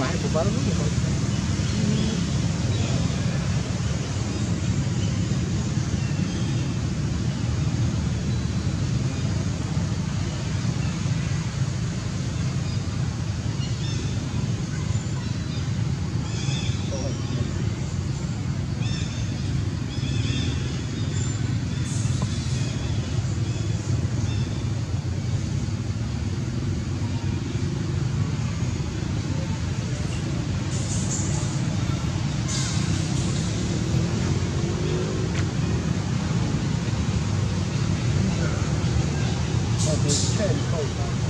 vai, roubaram não. said, coach.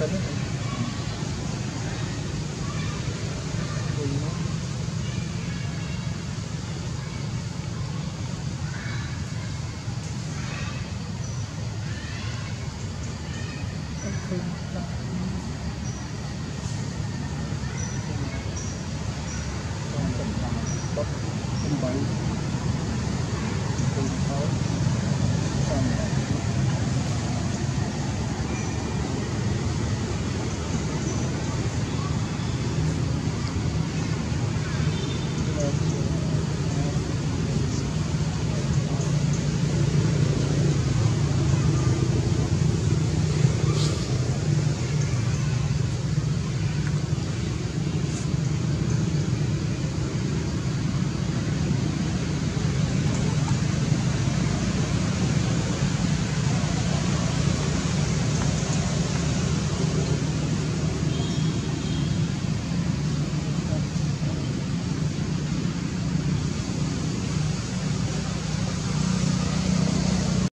Kumain. sana. Okay.